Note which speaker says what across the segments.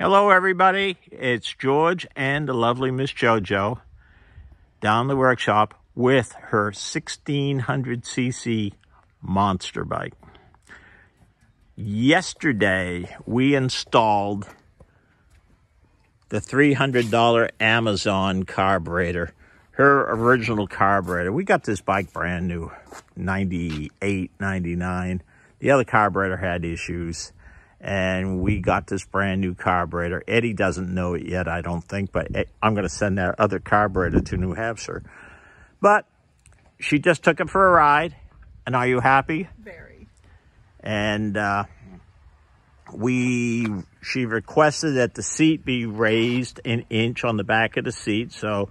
Speaker 1: Hello, everybody. It's George and the lovely Miss JoJo down the workshop with her 1600cc monster bike. Yesterday, we installed the $300 Amazon carburetor, her original carburetor. We got this bike brand new, 98, 99. The other carburetor had issues and we got this brand new carburetor. Eddie doesn't know it yet, I don't think, but I'm going to send that other carburetor to New Hampshire. But she just took it for a ride, and are you happy?
Speaker 2: Very.
Speaker 1: And uh, we, she requested that the seat be raised an inch on the back of the seat, so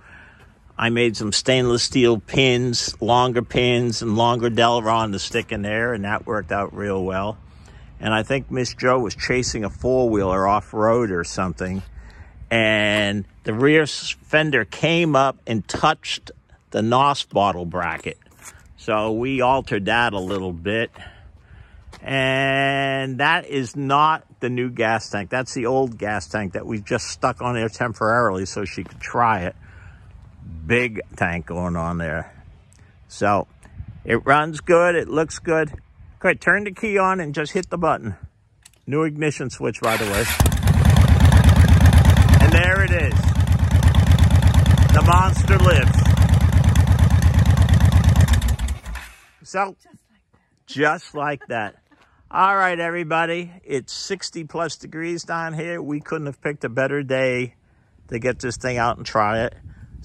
Speaker 1: I made some stainless steel pins, longer pins, and longer Delrin to stick in there, and that worked out real well and I think Miss Joe was chasing a four-wheeler off-road or something, and the rear fender came up and touched the NOS bottle bracket. So we altered that a little bit. And that is not the new gas tank. That's the old gas tank that we just stuck on there temporarily so she could try it. Big tank going on there. So it runs good. It looks good. Ahead, turn the key on and just hit the button. New ignition switch, by the way. And there it is. The monster lives. So, just like that. All right, everybody. It's 60 plus degrees down here. We couldn't have picked a better day to get this thing out and try it.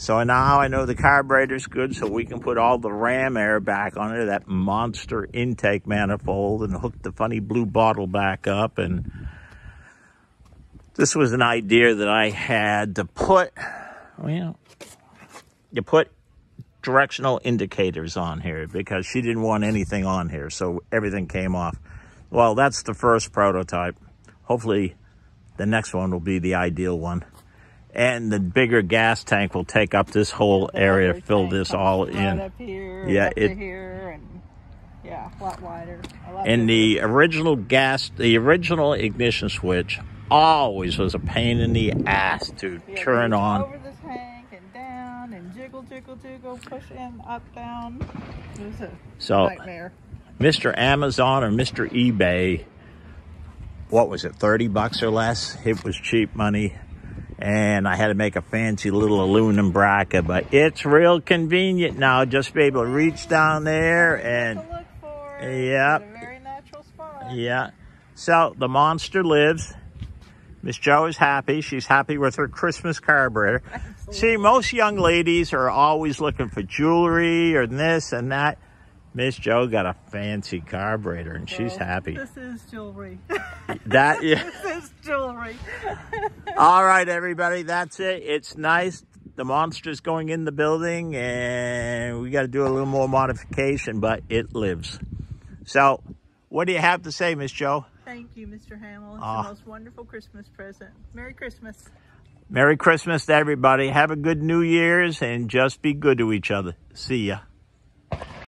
Speaker 1: So now I know the carburetor's good, so we can put all the ram air back on it, that monster intake manifold, and hook the funny blue bottle back up. And this was an idea that I had to put, well, you put directional indicators on here because she didn't want anything on here, so everything came off. Well, that's the first prototype. Hopefully the next one will be the ideal one and the bigger gas tank will take up this whole area, fill this all in.
Speaker 2: Here,
Speaker 1: yeah, it.
Speaker 2: Here and, yeah, a lot wider. A lot
Speaker 1: and
Speaker 2: bigger.
Speaker 1: the original gas, the original ignition switch, always was a pain in the ass to
Speaker 2: yeah,
Speaker 1: turn on.
Speaker 2: Over the tank and down and jiggle, jiggle, jiggle, push in, up, down. It was a
Speaker 1: So,
Speaker 2: nightmare.
Speaker 1: Mr. Amazon or Mr. eBay, what was it, 30 bucks or less? It was cheap money and I had to make a fancy little aluminum bracket, but it's real convenient now just to be able to reach down there and
Speaker 2: yeah,
Speaker 1: yeah. So the monster lives. Miss Joe is happy. She's happy with her Christmas carburetor. See, most young ladies are always looking for jewelry or this and that. Miss Joe got a fancy carburetor and she's happy.
Speaker 2: This is jewelry.
Speaker 1: that yeah.
Speaker 2: this is jewelry.
Speaker 1: All right, everybody, that's it. It's nice. The monster's going in the building and we got to do a little more modification, but it lives. So, what do you have to say, Miss Joe?
Speaker 2: Thank you, Mr. Hamill. It's
Speaker 1: Ah.
Speaker 2: the most wonderful Christmas present. Merry Christmas.
Speaker 1: Merry Christmas to everybody. Have a good New Year's and just be good to each other. See ya.